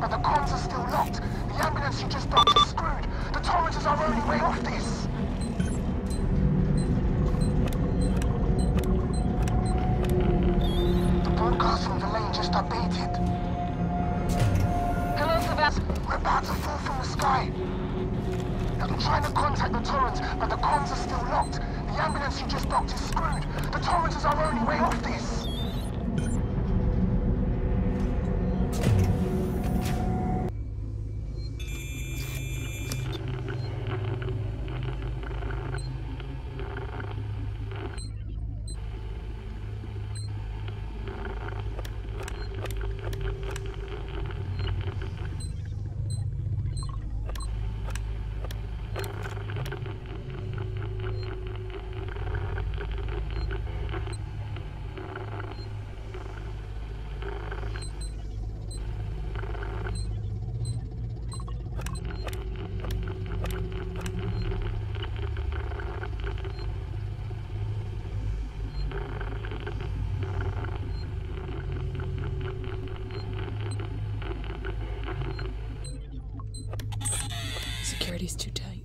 but the comms are still locked. The ambulance you just got is screwed. The Torrens is our only way off this. The lane just updated. Hello, Sebastian. We're about to fall from the sky. I'm trying to contact the Torrens, but the comms are still locked. The ambulance you just docked is screwed. The Torrens is our only way off this. Security's too tight.